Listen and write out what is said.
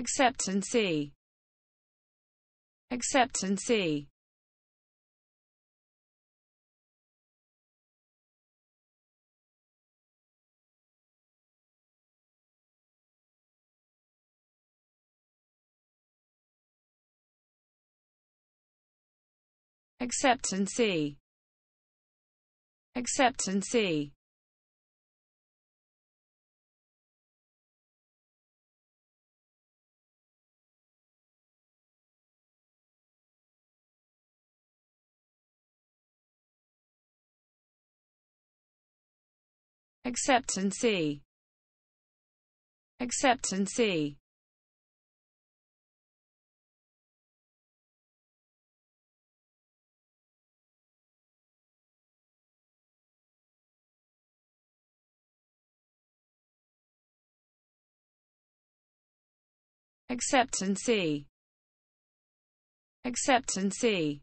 acceptancy acceptancy acceptancy acceptancy acceptancy acceptancy acceptancy acceptancy